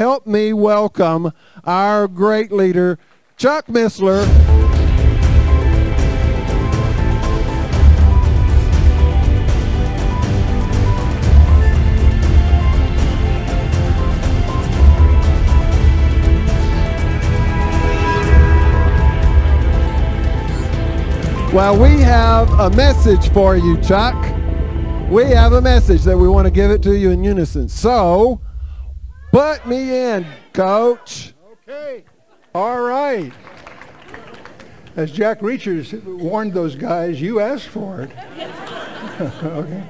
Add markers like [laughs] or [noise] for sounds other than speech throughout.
help me welcome our great leader, Chuck Missler. Well, we have a message for you, Chuck. We have a message that we want to give it to you in unison. So, put me in, coach. Okay. All right. As Jack Reachers warned those guys, you asked for it. [laughs] okay.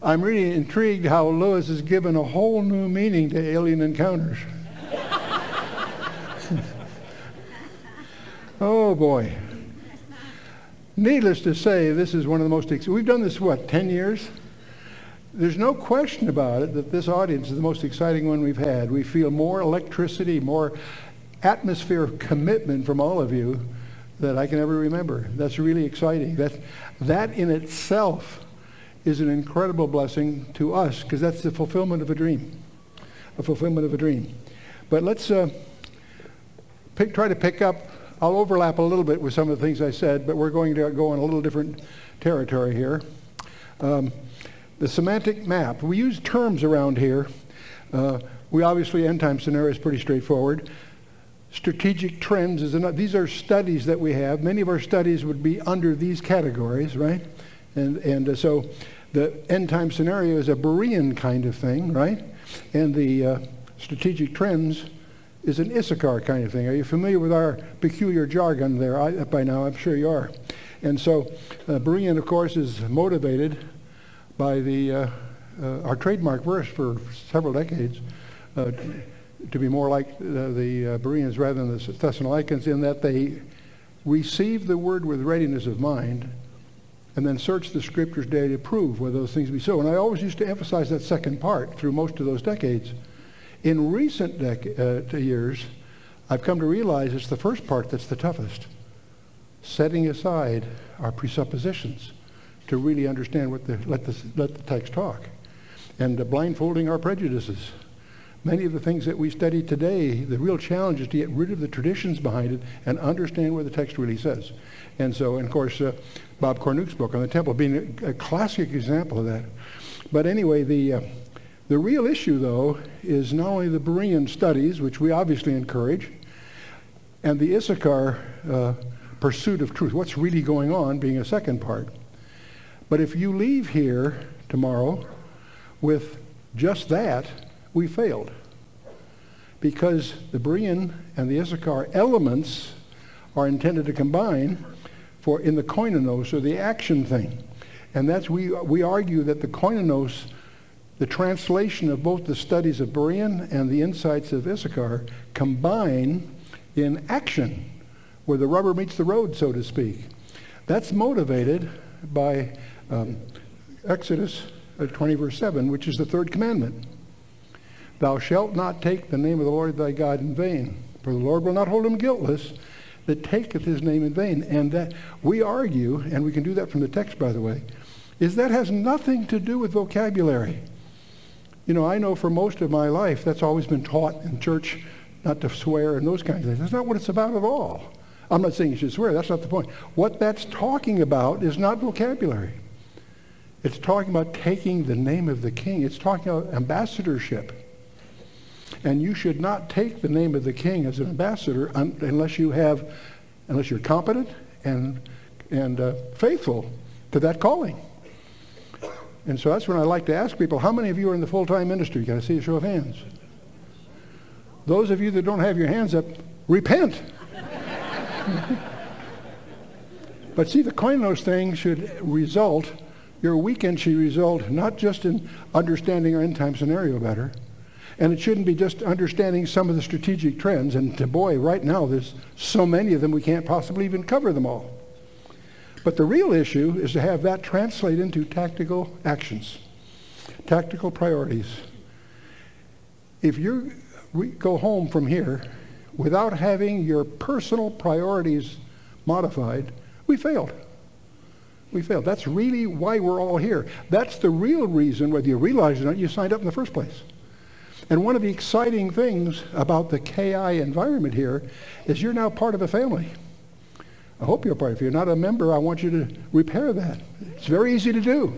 I'm really intrigued how Lewis has given a whole new meaning to alien encounters. [laughs] oh boy. Needless to say, this is one of the most, ex- we've done this, what, 10 years? There's no question about it that this audience is the most exciting one we've had. We feel more electricity, more atmosphere of commitment from all of you that I can ever remember. That's really exciting. That, that in itself is an incredible blessing to us because that's the fulfillment of a dream, a fulfillment of a dream. But let's uh, pick, try to pick up I'll overlap a little bit with some of the things I said, but we're going to go in a little different territory here. Um, the semantic map. We use terms around here. Uh, we obviously, end time scenario is pretty straightforward. Strategic trends is another. These are studies that we have. Many of our studies would be under these categories, right? And, and uh, so the end time scenario is a Berean kind of thing, right? And the uh, strategic trends is an Issachar kind of thing. Are you familiar with our peculiar jargon there? I, by now, I'm sure you are. And so, uh, Berean, of course, is motivated by the uh, uh, our trademark verse for several decades uh, to be more like the, the Bereans rather than the Thessalonians, in that they receive the word with readiness of mind and then search the scriptures daily to prove whether those things be so. And I always used to emphasize that second part through most of those decades. In recent dec- uh, years, I've come to realize it's the first part that's the toughest. Setting aside our presuppositions to really understand what the, let, the, let the text talk. And uh, blindfolding our prejudices. Many of the things that we study today, the real challenge is to get rid of the traditions behind it and understand what the text really says. And so, and of course, uh, Bob Cornuke's book on the temple being a, a, classic example of that. But anyway, the, uh, the real issue, though, is not only the Berean studies, which we obviously encourage, and the Issachar uh, pursuit of truth, what's really going on being a second part. But if you leave here tomorrow with just that, we failed. Because the Berean and the Issachar elements are intended to combine for in the koinonos, or the action thing. And that's, we, we argue that the koinonos the translation of both the studies of Berean and the insights of Issachar combine in action, where the rubber meets the road, so to speak. That's motivated by um, Exodus uh, 20, verse 7, which is the third commandment. Thou shalt not take the name of the Lord thy God in vain, for the Lord will not hold him guiltless that taketh his name in vain. And that we argue, and we can do that from the text, by the way, is that has nothing to do with vocabulary. You know, I know for most of my life that's always been taught in church not to swear and those kinds of things. That's not what it's about at all. I'm not saying you should swear. That's not the point. What that's talking about is not vocabulary. It's talking about taking the name of the king. It's talking about ambassadorship. And you should not take the name of the king as an ambassador un- unless you have, unless you're competent and, and uh, faithful to that calling. And so that's when I like to ask people, how many of you are in the full-time ministry? Can I see a show of hands? Those of you that don't have your hands up, repent. [laughs] but see, the koinos thing should result, your weekend should result not just in understanding our end-time scenario better, and it shouldn't be just understanding some of the strategic trends. And boy, right now, there's so many of them we can't possibly even cover them all. But the real issue is to have that translate into tactical actions, tactical priorities. If you go home from here without having your personal priorities modified, we failed. We failed. That's really why we're all here. That's the real reason, whether you realize it or not, you signed up in the first place. And one of the exciting things about the KI environment here is you're now part of a family. I hope you're part. If you're not a member, I want you to repair that. It's very easy to do.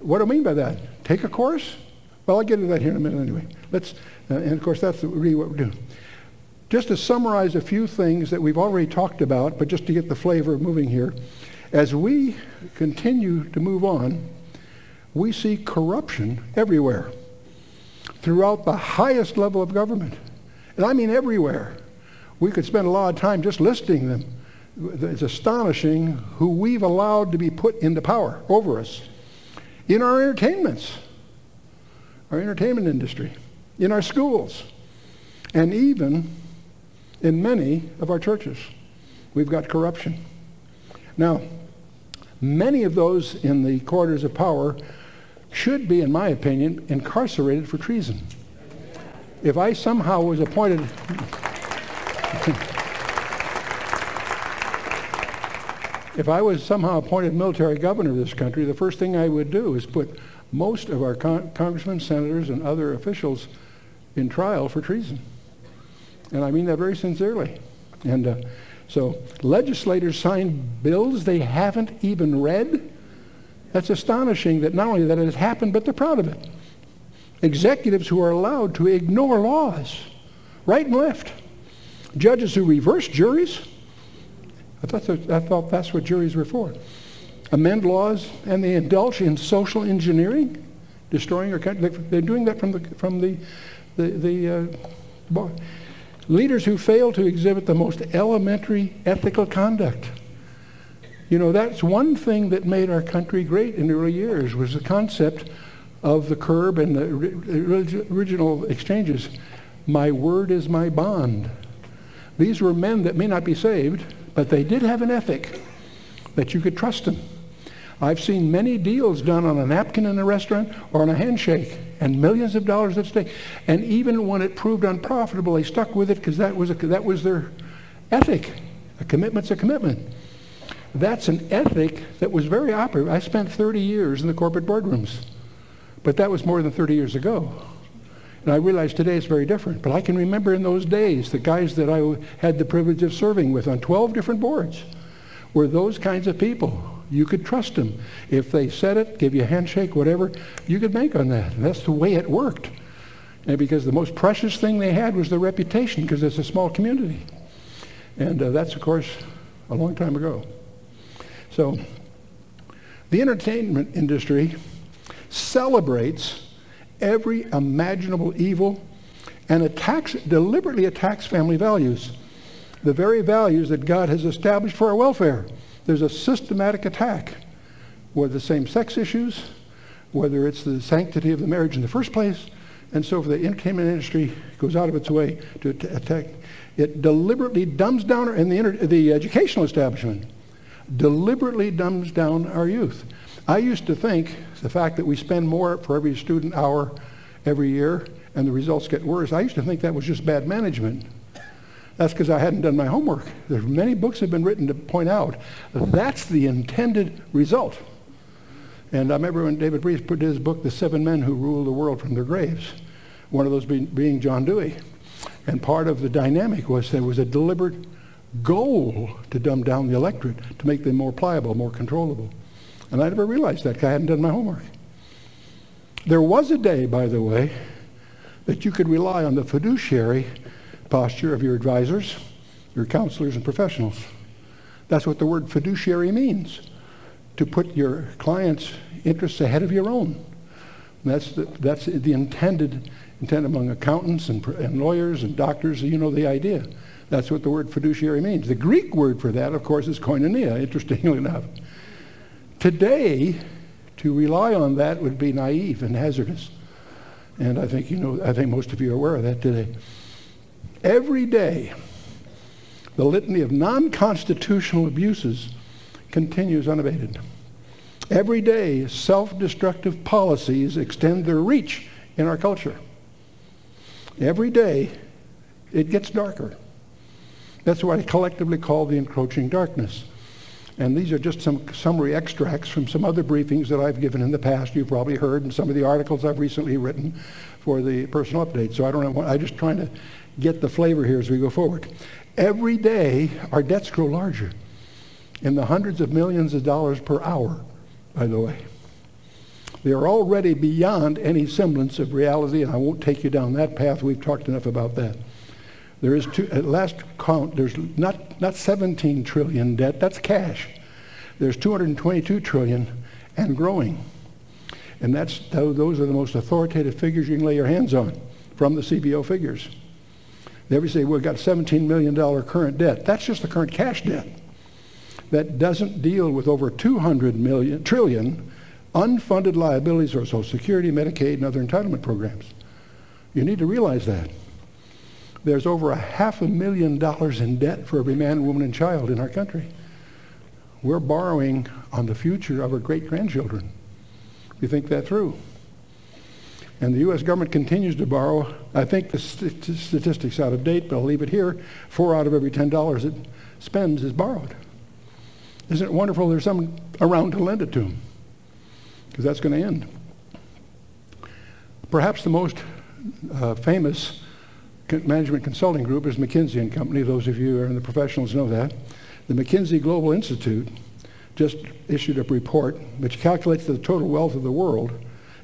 What do I mean by that? Take a course? Well, I'll get into that here in a minute anyway. Let's, uh, and of course, that's really what we're doing. Just to summarize a few things that we've already talked about, but just to get the flavor of moving here, as we continue to move on, we see corruption everywhere, throughout the highest level of government. And I mean everywhere. We could spend a lot of time just listing them. It's astonishing who we've allowed to be put into power over us in our entertainments, our entertainment industry, in our schools, and even in many of our churches. We've got corruption. Now, many of those in the corridors of power should be, in my opinion, incarcerated for treason. If I somehow was appointed. [laughs] if I was somehow appointed military governor of this country, the first thing I would do is put most of our con- congressmen, senators, and other officials in trial for treason. And I mean that very sincerely. And uh, so legislators sign bills they haven't even read. That's astonishing that not only that it has happened, but they're proud of it. Executives who are allowed to ignore laws, right and left. Judges who reverse juries. I thought, that, I thought that's what juries were for. Amend laws, and they indulge in social engineering, destroying our country. They're doing that from the, from the, the, the uh, Leaders who fail to exhibit the most elementary ethical conduct. You know, that's one thing that made our country great in the early years was the concept of the curb and the original exchanges. My word is my bond. These were men that may not be saved, but they did have an ethic that you could trust them. I've seen many deals done on a napkin in a restaurant or on a handshake and millions of dollars at stake. And even when it proved unprofitable, they stuck with it because that, was that was their ethic. A commitment's a commitment. That's an ethic that was very operative. I spent 30 years in the corporate boardrooms, but that was more than 30 years ago. And I realize today it's very different. But I can remember in those days, the guys that I had the privilege of serving with on 12 different boards were those kinds of people you could trust them. If they said it, give you a handshake, whatever, you could make on that. And that's the way it worked. And because the most precious thing they had was their reputation because it's a small community. And uh, that's, of course, a long time ago. So the entertainment industry celebrates every imaginable evil and attacks, deliberately attacks family values, the very values that God has established for our welfare. There's a systematic attack, whether the same-sex issues, whether it's the sanctity of the marriage in the first place, and so for the entertainment industry goes out of its way to attack. It deliberately dumbs down, and the, the educational establishment deliberately dumbs down our youth. I used to think the fact that we spend more for every student hour every year and the results get worse, I used to think that was just bad management. That's because I hadn't done my homework. There's many books have been written to point out that that's the intended result. And I remember when David Breese put his book, The Seven Men Who Ruled the World from Their Graves, one of those being, being John Dewey. And part of the dynamic was there was a deliberate goal to dumb down the electorate, to make them more pliable, more controllable. And I never realized that because I hadn't done my homework. There was a day, by the way, that you could rely on the fiduciary posture of your advisors, your counselors, and professionals. That's what the word fiduciary means, to put your client's interests ahead of your own. That's the, that's the intended intent among accountants and, and lawyers and doctors. You know the idea. That's what the word fiduciary means. The Greek word for that, of course, is koinonia, interestingly [laughs] enough. Today, to rely on that would be naive and hazardous. And I think you know, I think most of you are aware of that today. Every day, the litany of non-constitutional abuses continues unabated. Every day, self-destructive policies extend their reach in our culture. Every day, it gets darker. That's what I collectively call the encroaching darkness. And these are just some summary extracts from some other briefings that I've given in the past. You've probably heard, and some of the articles I've recently written for the personal update. So I don't know. I'm just trying to get the flavor here as we go forward. Every day, our debts grow larger in the hundreds of millions of dollars per hour, by the way. They are already beyond any semblance of reality, and I won't take you down that path. We've talked enough about that. There is, two, at last count, there's not, not 17 trillion debt, that's cash. There's 222 trillion and growing. And that's, those are the most authoritative figures you can lay your hands on from the CBO figures. They ever say, we've got $17 million current debt. That's just the current cash debt. That doesn't deal with over 200 million, trillion unfunded liabilities or Social Security, Medicaid, and other entitlement programs. You need to realize that there's over a half a million dollars in debt for every man, woman, and child in our country. We're borrowing on the future of our great-grandchildren. You think that through. And the U.S. government continues to borrow. I think the st- statistics out of date, but I'll leave it here. Four out of every $10 it spends is borrowed. Isn't it wonderful there's someone around to lend it to them? Because that's going to end. Perhaps the most uh, famous management consulting group is McKinsey and Company. Those of you who are in the professionals know that. The McKinsey Global Institute just issued a report which calculates the total wealth of the world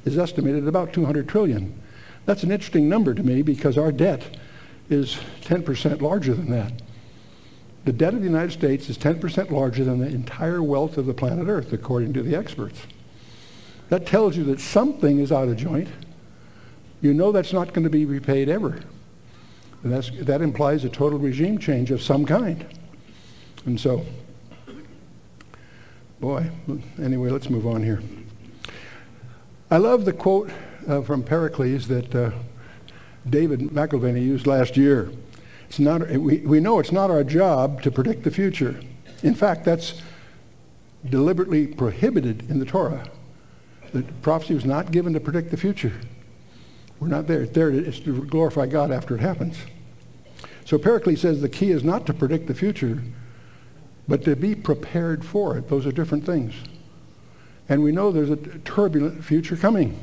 is estimated at about 200 trillion. That's an interesting number to me because our debt is 10% larger than that. The debt of the United States is 10% larger than the entire wealth of the planet Earth, according to the experts. That tells you that something is out of joint. You know that's not going to be repaid ever. And that's, that implies a total regime change of some kind. And so, boy, anyway, let's move on here. I love the quote uh, from Pericles that uh, David McAlvany used last year. It's not, we, we know it's not our job to predict the future. In fact, that's deliberately prohibited in the Torah. The prophecy was not given to predict the future. We're not there. There it's to glorify God after it happens. So Pericles says the key is not to predict the future, but to be prepared for it. Those are different things. And we know there's a turbulent future coming.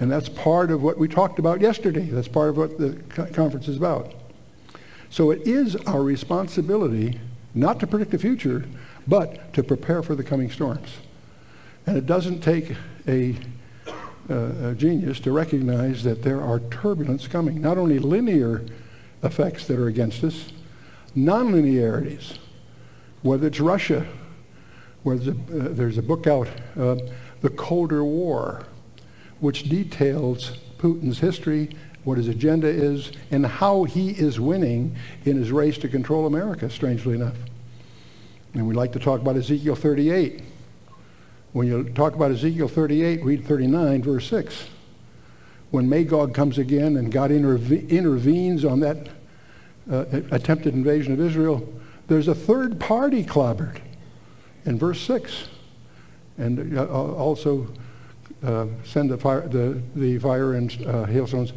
And that's part of what we talked about yesterday. That's part of what the conference is about. So it is our responsibility not to predict the future, but to prepare for the coming storms. And it doesn't take a uh, a genius to recognize that there are turbulence coming, not only linear effects that are against us, nonlinearities, whether it's Russia, a, uh, there's a book out, uh, The Colder War, which details Putin's history, what his agenda is, and how he is winning in his race to control America, strangely enough. And we like to talk about Ezekiel 38 when you talk about Ezekiel 38, read 39, verse 6. When Magog comes again and God interve- intervenes on that uh, attempted invasion of Israel, there's a third party clobbered in verse 6. And uh, also uh, send the fire, the, the fire and uh, hailstones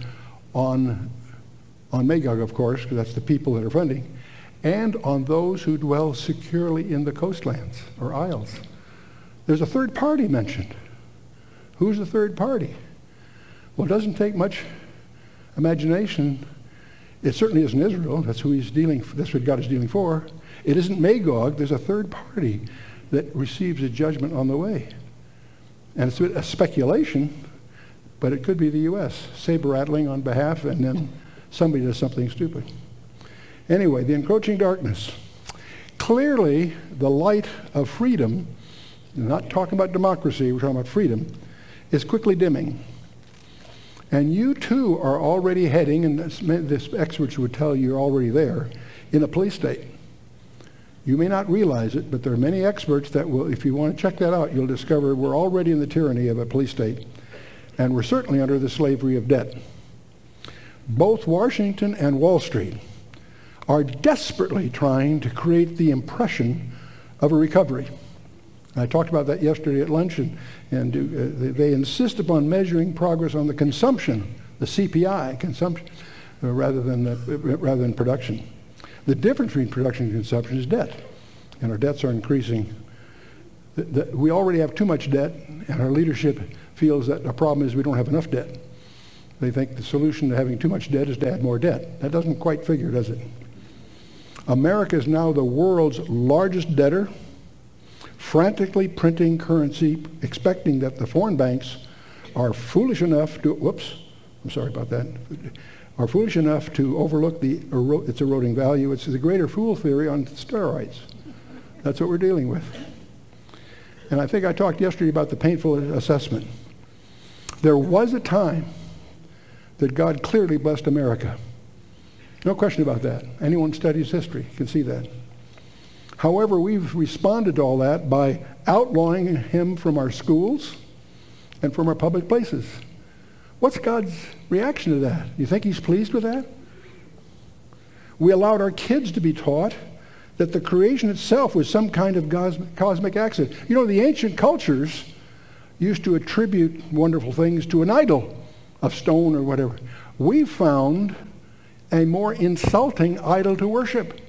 on, on Magog, of course, because that's the people that are funding, and on those who dwell securely in the coastlands or isles. There's a third party mentioned. Who's the third party? Well, it doesn't take much imagination. It certainly isn't Israel. That's who he's dealing. That's what God is dealing for. It isn't Magog. There's a third party that receives a judgment on the way, and it's a speculation, but it could be the U.S. saber rattling on behalf, and then somebody does something stupid. Anyway, the encroaching darkness. Clearly, the light of freedom not talking about democracy, we're talking about freedom, is quickly dimming. And you too are already heading, and this, this experts would tell you you're already there, in a police state. You may not realize it, but there are many experts that will, if you want to check that out, you'll discover we're already in the tyranny of a police state. And we're certainly under the slavery of debt. Both Washington and Wall Street are desperately trying to create the impression of a recovery. I talked about that yesterday at lunch, and, uh, they insist upon measuring progress on the consumption, the CPI, consumption, uh, rather, than, rather than production. The difference between production and consumption is debt. and our debts are increasing. The, the, we already have too much debt, and our leadership feels that the problem is we don't have enough debt. They think the solution to having too much debt is to add more debt. That doesn't quite figure, does it? America is now the world's largest debtor, frantically printing currency, expecting that the foreign banks are foolish enough to, whoops, I'm sorry about that, are foolish enough to overlook the its eroding value. It's the greater fool theory on steroids. That's what we're dealing with. And I think I talked yesterday about the painful assessment. There was a time that God clearly blessed America. No question about that. Anyone studies history can see that. However, we've responded to all that by outlawing him from our schools and from our public places. What's God's reaction to that? You think he's pleased with that? We allowed our kids to be taught that the creation itself was some kind of cosmic accident. You know, the ancient cultures used to attribute wonderful things to an idol of stone or whatever. We found a more insulting idol to worship.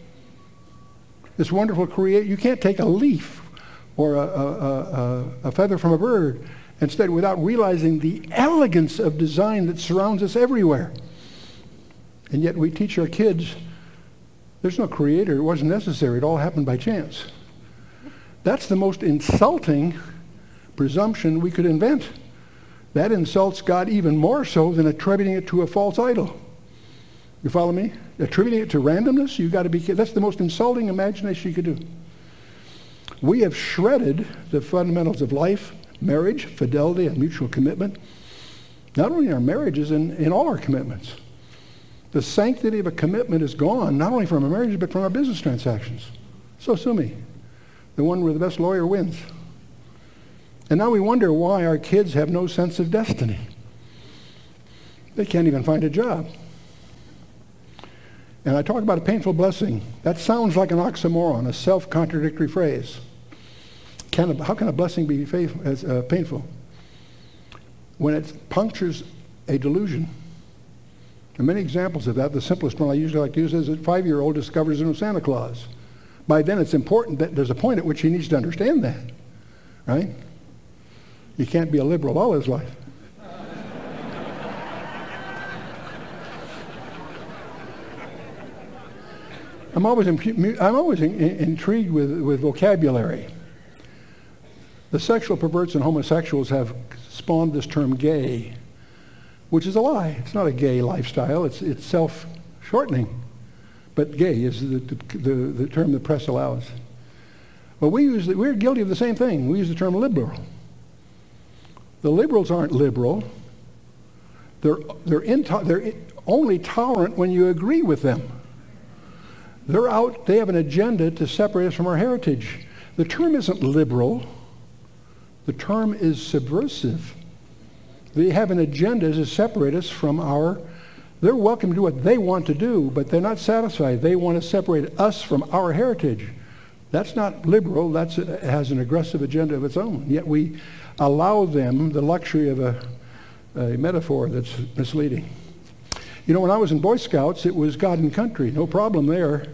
This wonderful create. You can't take a leaf or a, a, a, a feather from a bird instead without realizing the elegance of design that surrounds us everywhere. And yet we teach our kids there's no creator. It wasn't necessary. It all happened by chance. That's the most insulting presumption we could invent. That insults God even more so than attributing it to a false idol. You follow me? Attributing it to randomness, you've got to be That's the most insulting imagination you could do. We have shredded the fundamentals of life, marriage, fidelity, and mutual commitment, not only in our marriages, in, in all our commitments. The sanctity of a commitment is gone, not only from our marriages, but from our business transactions. So sue me. The one where the best lawyer wins. And now we wonder why our kids have no sense of destiny. They can't even find a job. And I talk about a painful blessing. That sounds like an oxymoron, a self-contradictory phrase. Can a, how can a blessing be faithful, as, uh, painful? When it punctures a delusion. There are many examples of that. The simplest one I usually like to use is a five-year-old discovers there's no Santa Claus. By then it's important that there's a point at which he needs to understand that, right? He can't be a liberal all his life. I'm always, I'm always in, intrigued with, with vocabulary. The sexual perverts and homosexuals have spawned this term gay, which is a lie. It's not a gay lifestyle. It's, it's self-shortening. But gay is the, the, the term the press allows. But we use, we're guilty of the same thing. We use the term liberal. The liberals aren't liberal. They're, they're, into, they're only tolerant when you agree with them. They're out, they have an agenda to separate us from our heritage. The term isn't liberal. The term is subversive. They have an agenda to separate us from our, they're welcome to do what they want to do, but they're not satisfied. They want to separate us from our heritage. That's not liberal. That has an aggressive agenda of its own. Yet we allow them the luxury of a, a metaphor that's misleading. You know, when I was in Boy Scouts, it was God and country. No problem there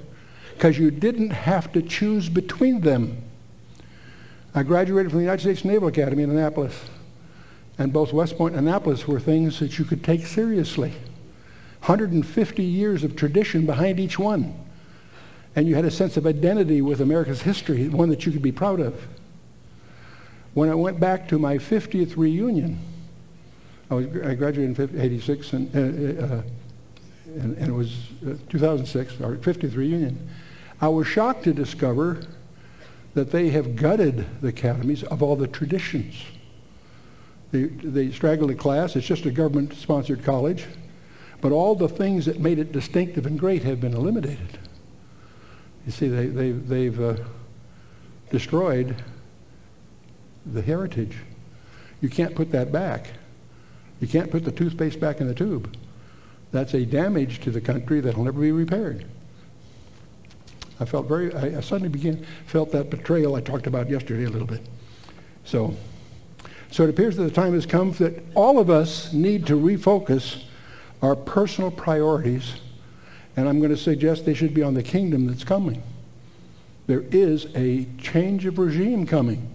because you didn't have to choose between them. I graduated from the United States Naval Academy in Annapolis. And both West Point and Annapolis were things that you could take seriously. 150 years of tradition behind each one. And you had a sense of identity with America's history, one that you could be proud of. When I went back to my 50th reunion, I, was, I graduated in 86 and, uh, uh, and, and, it was uh, 2006, our 50th reunion. I was shocked to discover that they have gutted the academies of all the traditions. They, the class. It's just a government-sponsored college. But all the things that made it distinctive and great have been eliminated. You see, they, they, they've uh, destroyed the heritage. You can't put that back. You can't put the toothpaste back in the tube. That's a damage to the country that'll never be repaired. I felt very, I, I suddenly began, felt that betrayal I talked about yesterday a little bit. So, so it appears that the time has come that all of us need to refocus our personal priorities, and I'm going to suggest they should be on the kingdom that's coming. There is a change of regime coming.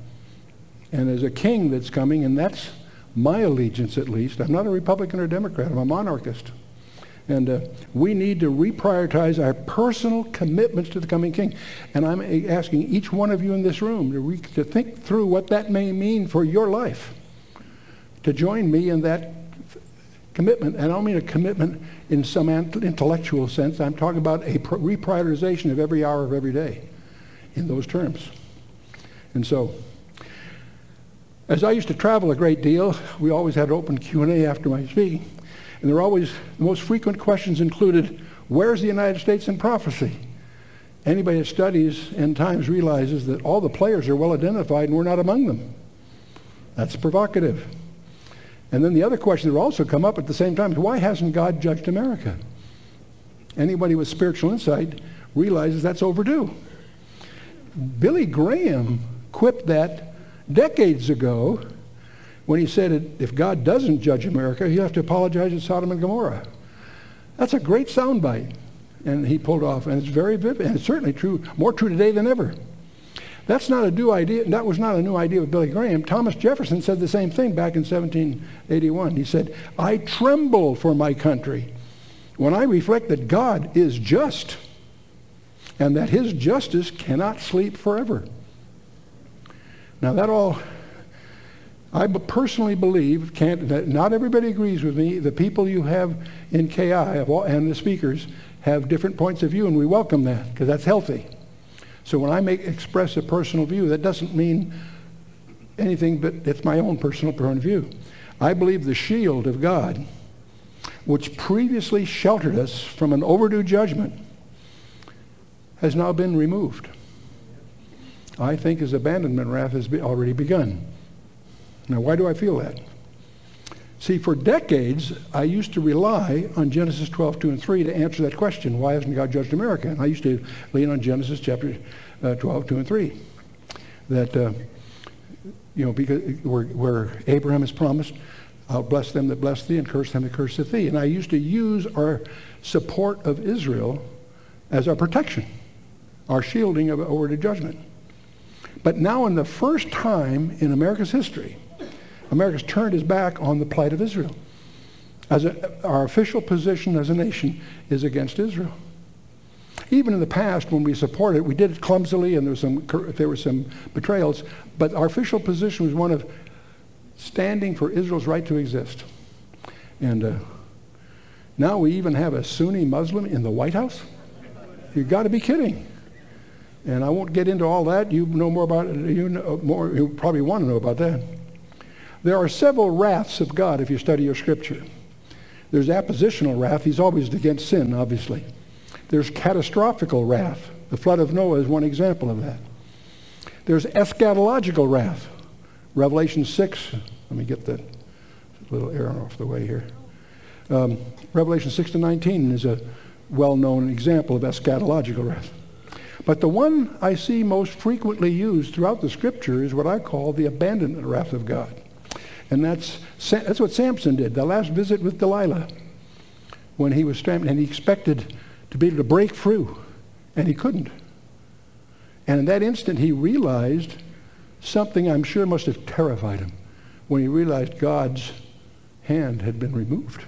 And there's a king that's coming, and that's my allegiance at least. I'm not a Republican or Democrat, I'm a monarchist. And uh, we need to reprioritize our personal commitments to the coming king. And I'm asking each one of you in this room to, re- to think through what that may mean for your life. To join me in that commitment. And I don't mean a commitment in some intellectual sense. I'm talking about a reprioritization of every hour of every day in those terms. And so, as I used to travel a great deal, we always had open Q&A after my speaking. And there are always, the most frequent questions included, where's the United States in prophecy? Anybody that studies end times realizes that all the players are well identified and we're not among them. That's provocative. And then the other question that will also come up at the same time is why hasn't God judged America? Anybody with spiritual insight realizes that's overdue. Billy Graham quipped that decades ago when he said, if God doesn't judge America, you have to apologize to Sodom and Gomorrah. That's a great soundbite. And he pulled off, and it's very vivid, and it's certainly true, more true today than ever. That's not a new idea. That was not a new idea with Billy Graham. Thomas Jefferson said the same thing back in 1781. He said, I tremble for my country when I reflect that God is just and that his justice cannot sleep forever. Now that all I personally believe, that not everybody agrees with me, the people you have in KI and the speakers have different points of view, and we welcome that, because that's healthy. So when I make express a personal view, that doesn't mean anything but it's my own personal point of view. I believe the shield of God, which previously sheltered us from an overdue judgment, has now been removed. I think his abandonment wrath has already begun. Now, why do I feel that? See, for decades, I used to rely on Genesis 12, 2 and 3 to answer that question, why hasn't God judged America? And I used to lean on Genesis chapter uh, 12, 2 and 3. That, uh, you know, because where, where Abraham is promised, I'll bless them that bless thee and curse them that curseth thee. And I used to use our support of Israel as our protection, our shielding of, over to judgment. But now in the first time in America's history, America's turned its back on the plight of Israel. As a, our official position as a nation is against Israel. Even in the past, when we supported it, we did it clumsily, and there, was some, there were some betrayals. But our official position was one of standing for Israel's right to exist. And uh, now we even have a Sunni Muslim in the White House. You've got to be kidding. And I won't get into all that. You know more about it. You know more. You probably want to know about that. There are several wraths of God if you study your scripture. There's appositional wrath. He's always against sin, obviously. There's catastrophical wrath. The flood of Noah is one example of that. There's eschatological wrath. Revelation 6, let me get that little arrow off the way here. Um, Revelation 6 to 19 is a well-known example of eschatological wrath. But the one I see most frequently used throughout the scripture is what I call the abandonment wrath of God. And that's, that's what Samson did, the last visit with Delilah, when he was strapped and he expected to be able to break through, and he couldn't. And in that instant, he realized something I'm sure must have terrified him when he realized God's hand had been removed.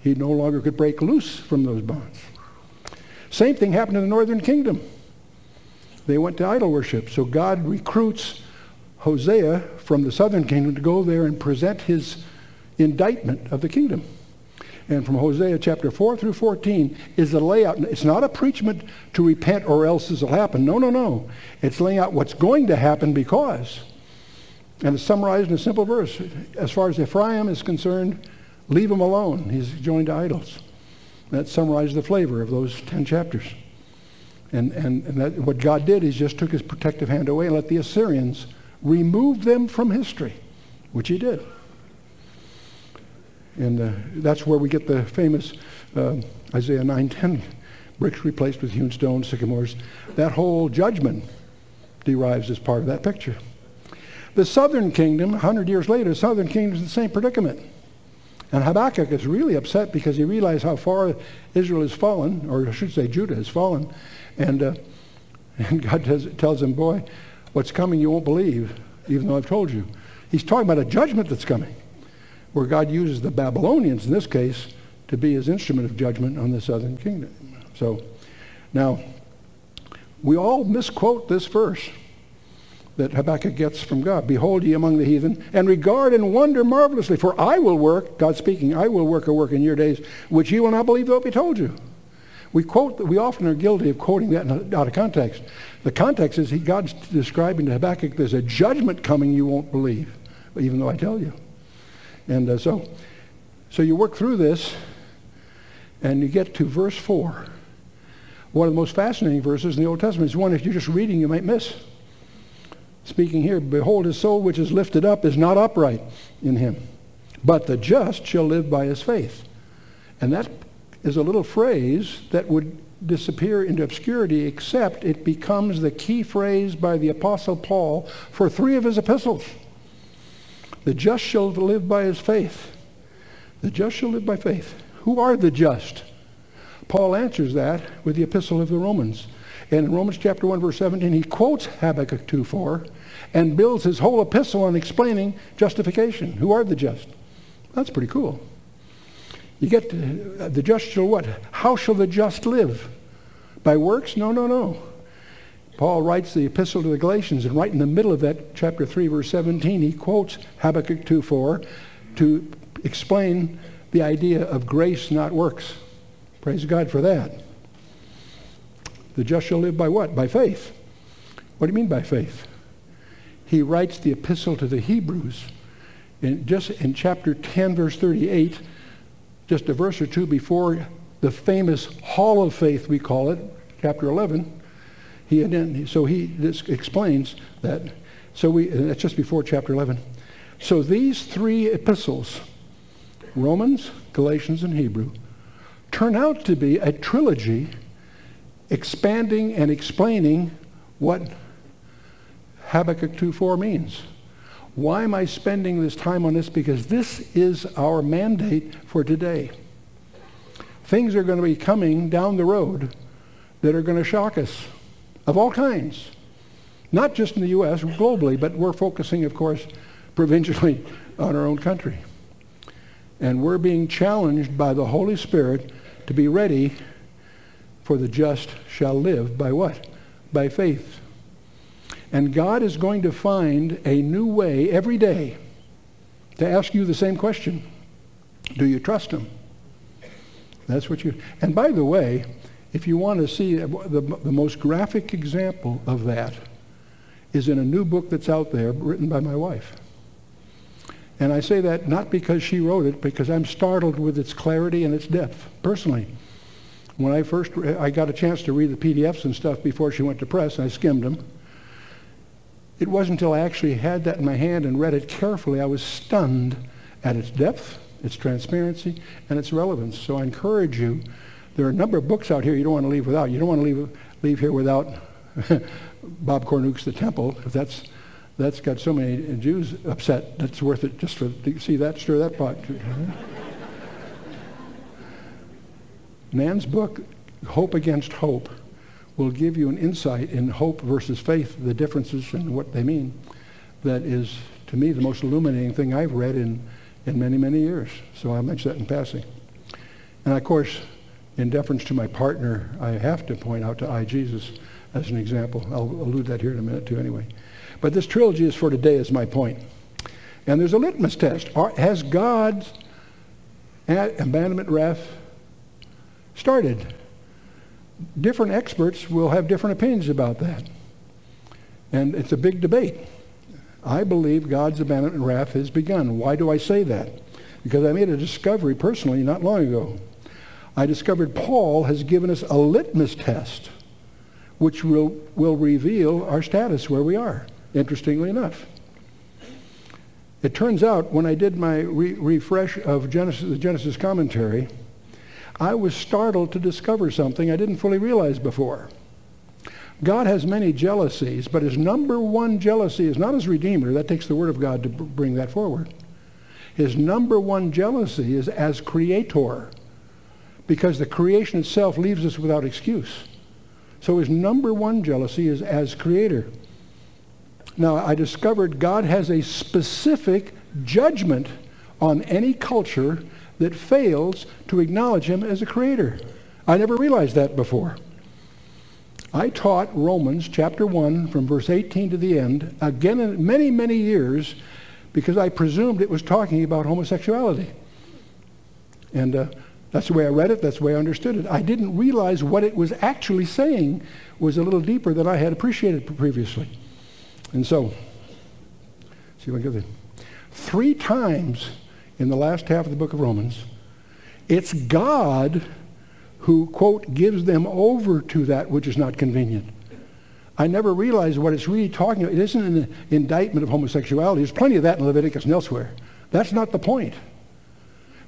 He no longer could break loose from those bonds. Same thing happened in the northern kingdom. They went to idol worship. So God recruits Hosea from the southern kingdom to go there and present his indictment of the kingdom. And from Hosea chapter 4 through 14 is the layout. It's not a preachment to repent or else this will happen. No, no, no. It's laying out what's going to happen because. And it's summarized in a simple verse. As far as Ephraim is concerned, leave him alone. He's joined to idols. That summarizes the flavor of those 10 chapters. And, and, and that, what God did is just took his protective hand away and let the Assyrians remove them from history, which he did. And uh, that's where we get the famous uh, Isaiah 9:10, bricks replaced with hewn stones, sycamores. That whole judgment derives as part of that picture. The southern kingdom, 100 years later, the southern kingdom is in the same predicament. And Habakkuk is really upset because he realized how far Israel has fallen, or I should say Judah has fallen. And uh, [laughs] And God tells, tells him, boy, what's coming you won't believe, even though I've told you. He's talking about a judgment that's coming, where God uses the Babylonians, in this case, to be his instrument of judgment on the southern kingdom. So now, we all misquote this verse that Habakkuk gets from God. Behold ye among the heathen, and regard and wonder marvelously, for I will work, God speaking, I will work a work in your days, which ye will not believe though it be told you. We quote, we often are guilty of quoting that out of context. The context is he, God's describing to Habakkuk, there's a judgment coming you won't believe, even though I tell you. And uh, so, so you work through this, and you get to verse 4. One of the most fascinating verses in the Old Testament is one if you're just reading you might miss. Speaking here, behold, his soul which is lifted up is not upright in him, but the just shall live by his faith. And that is a little phrase that would disappear into obscurity, except it becomes the key phrase by the Apostle Paul for three of his epistles. The just shall live by his faith. The just shall live by faith. Who are the just? Paul answers that with the epistle of the Romans. And in Romans chapter 1, verse 17, he quotes Habakkuk 2.4 and builds his whole epistle on explaining justification. Who are the just? That's pretty cool. You get to, uh, the just shall what? How shall the just live? By works? No, no, no. Paul writes the epistle to the Galatians, and right in the middle of that, chapter 3, verse 17, he quotes Habakkuk 2.4 to explain the idea of grace, not works. Praise God for that. The just shall live by what? By faith. What do you mean by faith? He writes the epistle to the Hebrews in just in chapter 10, verse 38, just a verse or two before the famous hall of faith, we call it, chapter 11. He, so he this explains that. So we, that's just before chapter 11. So these three epistles, Romans, Galatians, and Hebrew, turn out to be a trilogy expanding and explaining what Habakkuk 2.4 means. Why am I spending this time on this? Because this is our mandate for today. Things are going to be coming down the road that are going to shock us of all kinds. Not just in the U.S., globally, but we're focusing, of course, [laughs] provincially on our own country. And we're being challenged by the Holy Spirit to be ready for the just shall live by what? By faith. And God is going to find a new way every day to ask you the same question. Do you trust him? That's what you... And by the way, if you want to see the, the most graphic example of that is in a new book that's out there written by my wife. And I say that not because she wrote it, because I'm startled with its clarity and its depth, personally. When I first, I got a chance to read the PDFs and stuff before she went to press, I skimmed them. It wasn't until I actually had that in my hand and read it carefully, I was stunned at its depth, its transparency, and its relevance. So I encourage you, there are a number of books out here you don't want to leave without. You don't want to leave, leave here without [laughs] Bob Cornuke's The Temple, that's that's got so many Jews upset. That's worth it just for see that stir that pot. [laughs] Nan's book, Hope Against Hope, will give you an insight in hope versus faith, the differences and what they mean. That is, to me, the most illuminating thing I've read in, in many, many years. So I'll mention that in passing. And of course, in deference to my partner, I have to point out to I, Jesus, as an example. I'll allude that here in a minute too anyway. But this trilogy is for today is my point. And there's a litmus test. Has God's abandonment wrath started? Different experts will have different opinions about that. And it's a big debate. I believe God's abandonment wrath has begun. Why do I say that? Because I made a discovery personally not long ago. I discovered Paul has given us a litmus test which will, will reveal our status where we are interestingly enough. It turns out when I did my re- refresh of Genesis, the Genesis commentary, I was startled to discover something I didn't fully realize before. God has many jealousies, but his number one jealousy is not as Redeemer. That takes the Word of God to bring that forward. His number one jealousy is as Creator, because the creation itself leaves us without excuse. So his number one jealousy is as creator. Now, I discovered God has a specific judgment on any culture that fails to acknowledge him as a creator. I never realized that before. I taught Romans chapter 1 from verse 18 to the end, again in many, many years, because I presumed it was talking about homosexuality. And uh, that's the way I read it, that's the way I understood it. I didn't realize what it was actually saying was a little deeper than I had appreciated previously. And so, see if I get Three times in the last half of the book of Romans, it's God who, quote, gives them over to that which is not convenient. I never realized what it's really talking about. It isn't an indictment of homosexuality. There's plenty of that in Leviticus and elsewhere. That's not the point.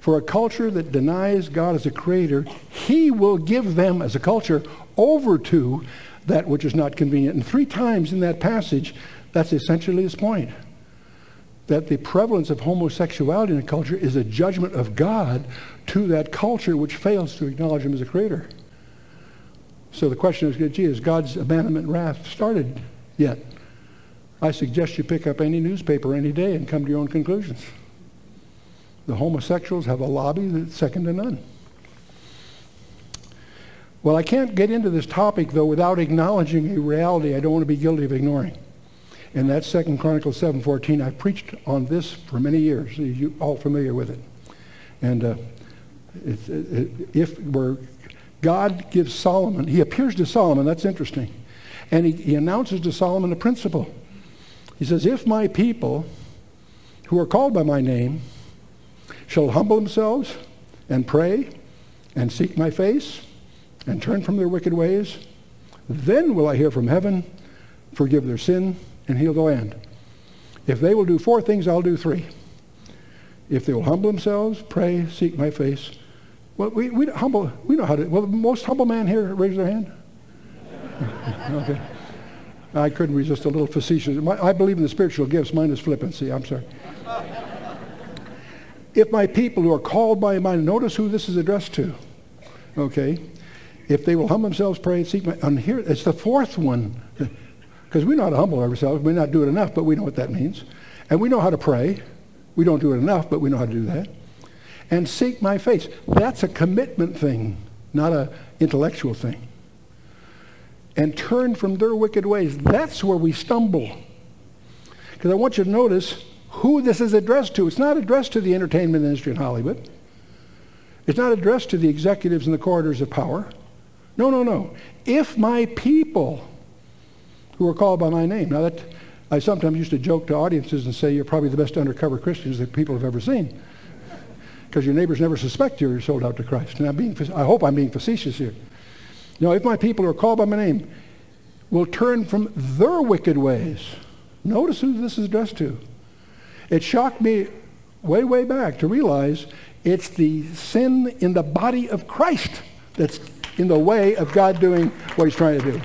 For a culture that denies God as a creator, he will give them as a culture over to that which is not convenient. And three times in that passage, that's essentially his point that the prevalence of homosexuality in a culture is a judgment of God to that culture which fails to acknowledge him as a creator. So the question is, gee, has God's abandonment wrath started yet? I suggest you pick up any newspaper any day and come to your own conclusions. The homosexuals have a lobby that's second to none. Well, I can't get into this topic, though, without acknowledging a reality I don't want to be guilty of ignoring. And that's Second Chronicles 7.14. I've preached on this for many years. You're all familiar with it. And uh, it, it, if where God gives Solomon, he appears to Solomon, that's interesting. And he, he announces to Solomon a principle. He says, if my people who are called by my name shall humble themselves and pray and seek my face and turn from their wicked ways, then will I hear from heaven, forgive their sin, and he'll go land. If they will do four things, I'll do three. If they will humble themselves, pray, seek my face. Well, we, we humble. We know how to. Well, the most humble man here, raise their hand. [laughs] okay. I couldn't resist a little facetious. My, I believe in the spiritual gifts. Mine is flippancy. I'm sorry. if my people who are called by my notice who this is addressed to. Okay. If they will humble themselves, pray, seek my. And here, it's the fourth one. [laughs] Because we know how to humble ourselves. We may not do it enough, but we know what that means. And we know how to pray. We don't do it enough, but we know how to do that. And seek my face. That's a commitment thing, not an intellectual thing. And turn from their wicked ways. That's where we stumble. Because I want you to notice who this is addressed to. It's not addressed to the entertainment industry in Hollywood. It's not addressed to the executives in the corridors of power. No, no, no. If my people who are called by my name. Now that I sometimes used to joke to audiences and say you're probably the best undercover Christians that people have ever seen. [laughs] Because your neighbors never suspect you're sold out to Christ. And I'm being, I hope I'm being facetious here. Know, if my people are called by my name will turn from their wicked ways. Notice who this is addressed to. It shocked me way, way back to realize it's the sin in the body of Christ that's in the way of God doing what he's trying to do.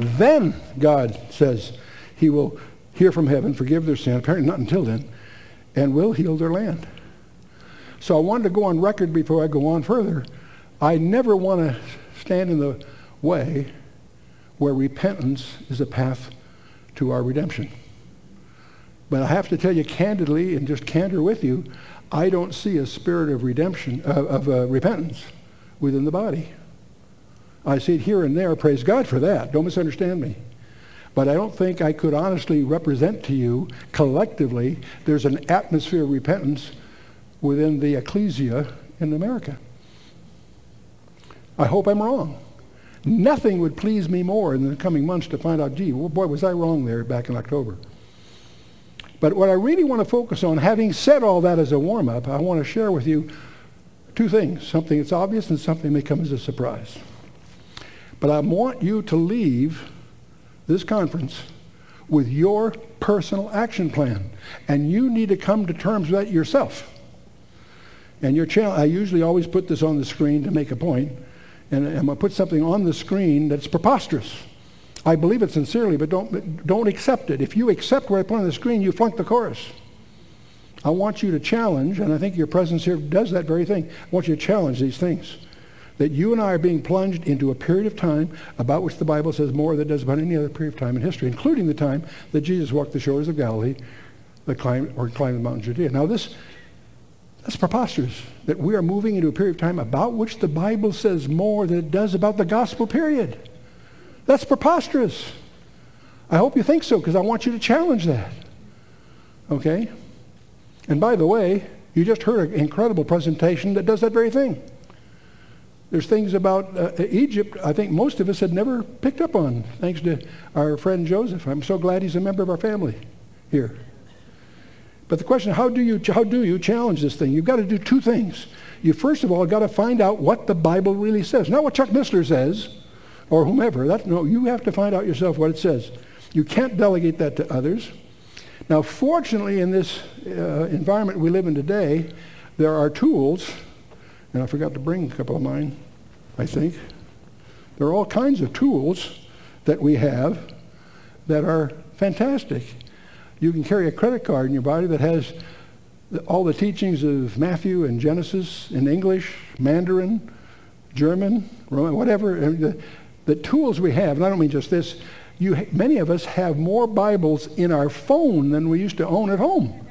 Then God says he will hear from heaven, forgive their sin, apparently not until then, and will heal their land. So I wanted to go on record before I go on further. I never want to stand in the way where repentance is a path to our redemption. But I have to tell you candidly and just candor with you, I don't see a spirit of redemption, uh, of uh, repentance within the body. I see it here and there. Praise God for that. Don't misunderstand me. But I don't think I could honestly represent to you collectively there's an atmosphere of repentance within the ecclesia in America. I hope I'm wrong. Nothing would please me more in the coming months to find out, gee, well, boy, was I wrong there back in October. But what I really want to focus on, having said all that as a warm-up, I want to share with you two things, something that's obvious and something that may come as a surprise. But I want you to leave this conference with your personal action plan. And you need to come to terms with that yourself. And your channel, I usually always put this on the screen to make a point. And I'm going to put something on the screen that's preposterous. I believe it sincerely, but don't, don't accept it. If you accept what I put on the screen, you flunk the chorus. I want you to challenge, and I think your presence here does that very thing. I want you to challenge these things that you and I are being plunged into a period of time about which the Bible says more than it does about any other period of time in history, including the time that Jesus walked the shores of Galilee the climb, or climbed the mountain Judea. Now this, that's preposterous, that we are moving into a period of time about which the Bible says more than it does about the gospel period. That's preposterous. I hope you think so because I want you to challenge that. Okay? And by the way, you just heard an incredible presentation that does that very thing. There's things about uh, Egypt I think most of us had never picked up on, thanks to our friend Joseph. I'm so glad he's a member of our family here. But the question, how do you, how do you challenge this thing? You've got to do two things. You first of all got to find out what the Bible really says. Not what Chuck Missler says or whomever. That, no, you have to find out yourself what it says. You can't delegate that to others. Now, fortunately, in this uh, environment we live in today, there are tools and I forgot to bring a couple of mine, I think. There are all kinds of tools that we have that are fantastic. You can carry a credit card in your body that has all the teachings of Matthew and Genesis in English, Mandarin, German, Roman, whatever. The, the tools we have, and I don't mean just this, you, many of us have more Bibles in our phone than we used to own at home.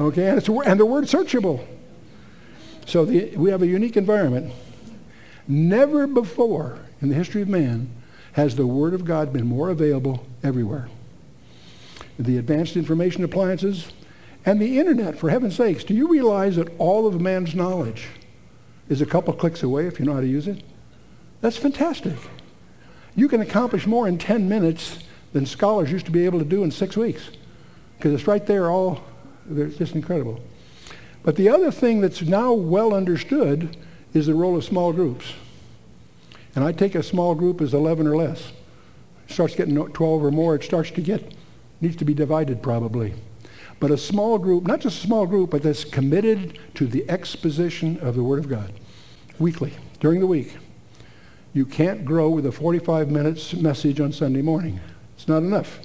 Okay, and, it's, and they're word searchable. So the, we have a unique environment. Never before in the history of man has the Word of God been more available everywhere. The advanced information appliances and the internet, for heaven's sakes, do you realize that all of man's knowledge is a couple clicks away if you know how to use it? That's fantastic. You can accomplish more in 10 minutes than scholars used to be able to do in six weeks because it's right there all, it's just incredible. But the other thing that's now well understood is the role of small groups. And I take a small group as 11 or less. It starts getting 12 or more, it starts to get, needs to be divided probably. But a small group, not just a small group, but that's committed to the exposition of the Word of God weekly, during the week. You can't grow with a 45 minutes message on Sunday morning. It's not enough.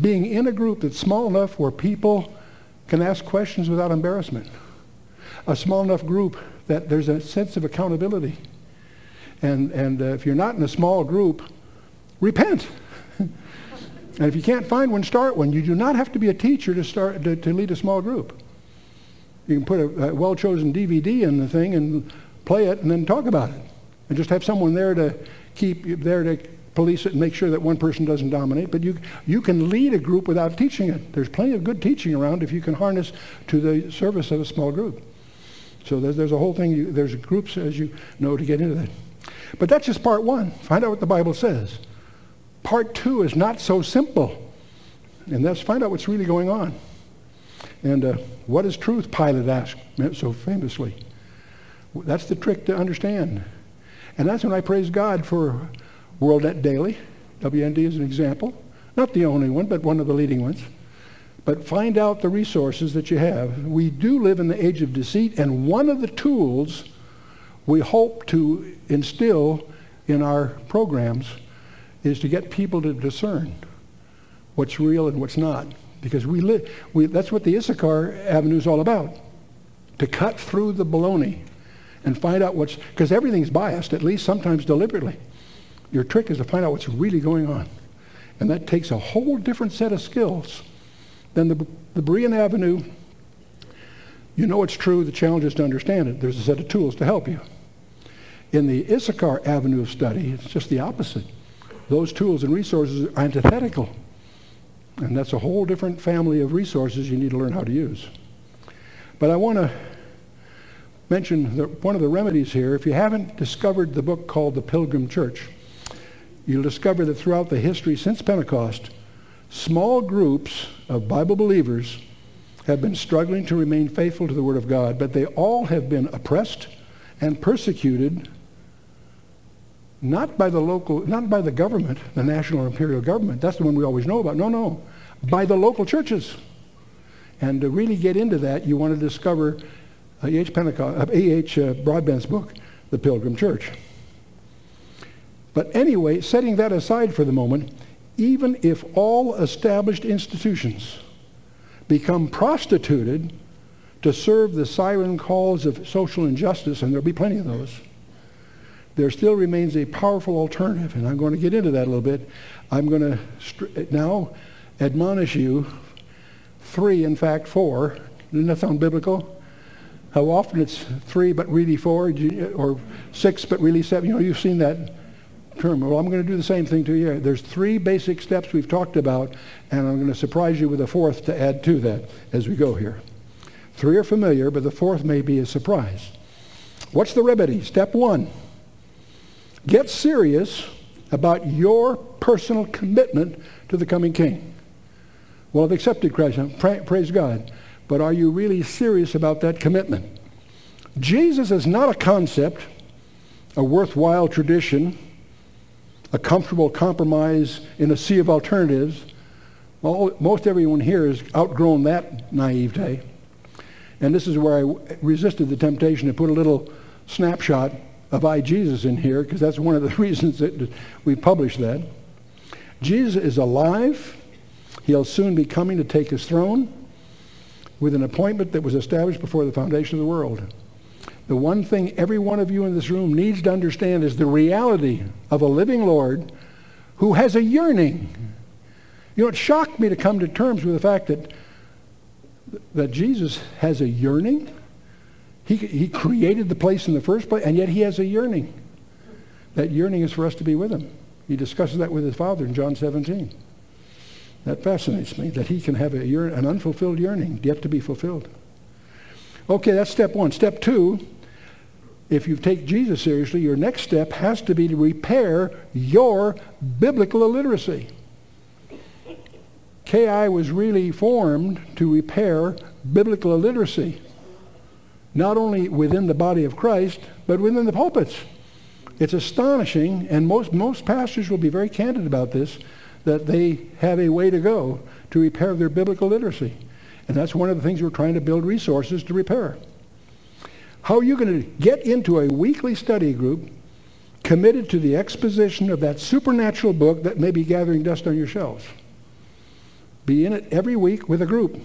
Being in a group that's small enough where people can ask questions without embarrassment. A small enough group that there's a sense of accountability. And, and uh, if you're not in a small group, repent. [laughs] and if you can't find one, start one. You do not have to be a teacher to, start, to, to lead a small group. You can put a, a well-chosen DVD in the thing and play it and then talk about it. And just have someone there to keep there to police it and make sure that one person doesn't dominate. But you, you can lead a group without teaching it. There's plenty of good teaching around if you can harness to the service of a small group. So there's, there's a whole thing, you, there's groups, as you know, to get into that. But that's just part one. Find out what the Bible says. Part two is not so simple. And that's find out what's really going on. And uh, what is truth? Pilate asked so famously. That's the trick to understand. And that's when I praise God for WorldNet Daily. WND is an example. Not the only one, but one of the leading ones. But find out the resources that you have. We do live in the age of deceit, and one of the tools we hope to instill in our programs is to get people to discern what's real and what's not. Because we live, that's what the Issachar Avenue is all about. To cut through the baloney and find out what's, because everything's biased, at least sometimes deliberately. Your trick is to find out what's really going on. And that takes a whole different set of skills than the, the Berean Avenue. You know it's true. The challenge is to understand it. There's a set of tools to help you. In the Issachar Avenue of study, it's just the opposite. Those tools and resources are antithetical. And that's a whole different family of resources you need to learn how to use. But I want to mention one of the remedies here. If you haven't discovered the book called The Pilgrim Church, you'll discover that throughout the history since Pentecost, small groups of Bible believers have been struggling to remain faithful to the Word of God, but they all have been oppressed and persecuted not by the local, not by the government, the national or imperial government. That's the one we always know about. No, no. By the local churches. And to really get into that, you want to discover A.H. Uh. Uh, Broadbent's book, The Pilgrim Church. But anyway, setting that aside for the moment, even if all established institutions become prostituted to serve the siren calls of social injustice, and there'll be plenty of those, there still remains a powerful alternative, and I'm going to get into that a little bit. I'm going to now admonish you, three, in fact, four. Doesn't that sound biblical? How often it's three but really four, or six but really seven. You know, you've seen that term. Well, I'm going to do the same thing to you. There's three basic steps we've talked about, and I'm going to surprise you with a fourth to add to that as we go here. Three are familiar, but the fourth may be a surprise. What's the remedy? Step one. Get serious about your personal commitment to the coming king. Well, I've accepted Christ. praise God. But are you really serious about that commitment? Jesus is not a concept, a worthwhile tradition, a comfortable compromise in a sea of alternatives. Well, most everyone here has outgrown that naivete. And this is where I resisted the temptation to put a little snapshot of I Jesus in here, because that's one of the [laughs] reasons that we published that. Jesus is alive. He'll soon be coming to take his throne with an appointment that was established before the foundation of the world. The one thing every one of you in this room needs to understand is the reality of a living Lord who has a yearning. You know, it shocked me to come to terms with the fact that, that Jesus has a yearning he, he created the place in the first place, and yet he has a yearning. That yearning is for us to be with him. He discusses that with his father in John 17. That fascinates me, that he can have a yearn, an unfulfilled yearning yet to be fulfilled. Okay, that's step one. Step two, if you take Jesus seriously, your next step has to be to repair your biblical illiteracy. KI was really formed to repair biblical illiteracy not only within the body of Christ, but within the pulpits. It's astonishing, and most, most pastors will be very candid about this, that they have a way to go to repair their biblical literacy. And that's one of the things we're trying to build resources to repair. How are you going to get into a weekly study group committed to the exposition of that supernatural book that may be gathering dust on your shelves? Be in it every week with a group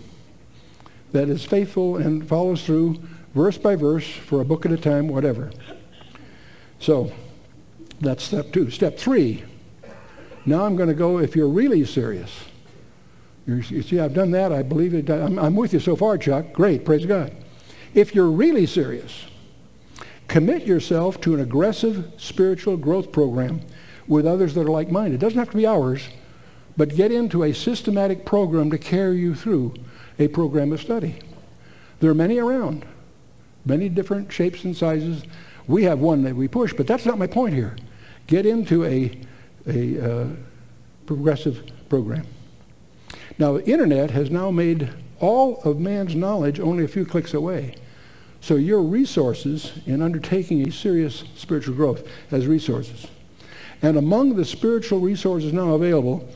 that is faithful and follows through verse by verse for a book at a time, whatever. So that's step two. Step three. Now I'm going to go, if you're really serious. You're, you see, I've done that. I believe it. I'm, I'm with you so far, Chuck. Great. Praise God. If you're really serious, commit yourself to an aggressive spiritual growth program with others that are like-minded. It doesn't have to be ours, but get into a systematic program to carry you through a program of study. There are many around many different shapes and sizes. We have one that we push, but that's not my point here. Get into a, a uh, progressive program. Now, the internet has now made all of man's knowledge only a few clicks away. So your resources in undertaking a serious spiritual growth as resources. And among the spiritual resources now available,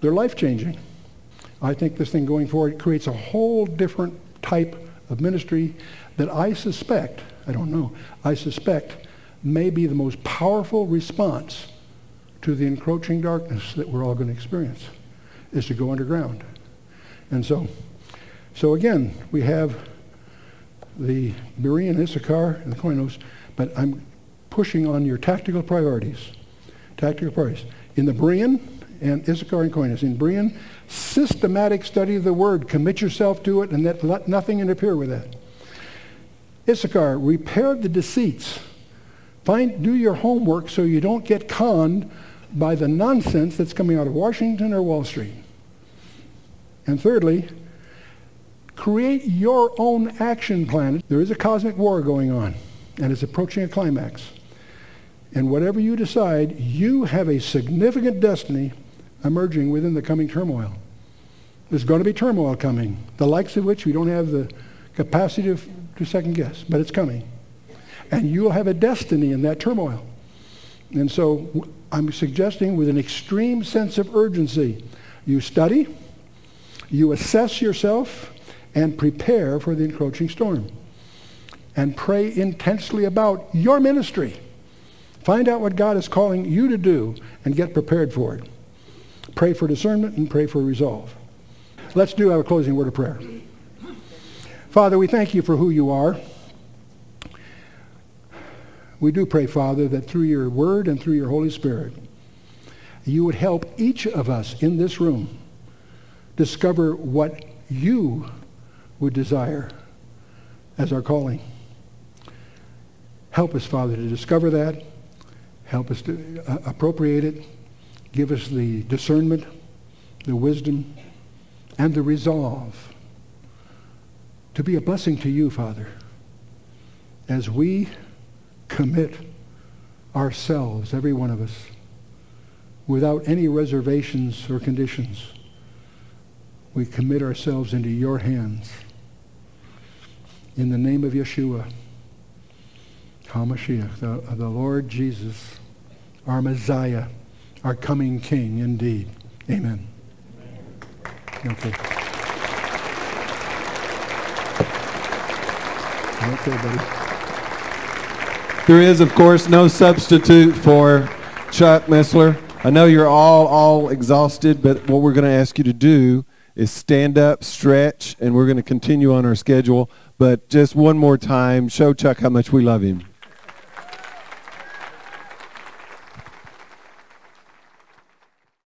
they're life-changing. I think this thing going forward creates a whole different type of ministry that I suspect, I don't know, I suspect may be the most powerful response to the encroaching darkness that we're all going to experience is to go underground. And so, so again, we have the Berean, Issachar, and the Koinos, but I'm pushing on your tactical priorities. Tactical priorities. In the Berean and Issachar and Koinos. In Berean, systematic study of the Word. Commit yourself to it and let nothing interfere with that. Issachar, repair the deceits. Find, do your homework so you don't get conned by the nonsense that's coming out of Washington or Wall Street. And thirdly, create your own action plan. There is a cosmic war going on, and it's approaching a climax. And whatever you decide, you have a significant destiny emerging within the coming turmoil. There's going to be turmoil coming, the likes of which we don't have the capacity to to second guess, but it's coming. And you'll have a destiny in that turmoil. And so I'm suggesting with an extreme sense of urgency, you study, you assess yourself, and prepare for the encroaching storm. And pray intensely about your ministry. Find out what God is calling you to do and get prepared for it. Pray for discernment and pray for resolve. Let's do our closing word of prayer. Father, we thank you for who you are. We do pray, Father, that through your word and through your Holy Spirit, you would help each of us in this room discover what you would desire as our calling. Help us, Father, to discover that. Help us to uh, appropriate it. Give us the discernment, the wisdom, and the resolve to be a blessing to you, Father, as we commit ourselves, every one of us, without any reservations or conditions. We commit ourselves into your hands. In the name of Yeshua, HaMashiach, the, the Lord Jesus, our Messiah, our coming King, indeed. Amen. Okay. Okay, buddy. There is, of course, no substitute for Chuck Missler. I know you're all all exhausted, but what we're going to ask you to do is stand up, stretch, and we're going to continue on our schedule. But just one more time, show Chuck how much we love him.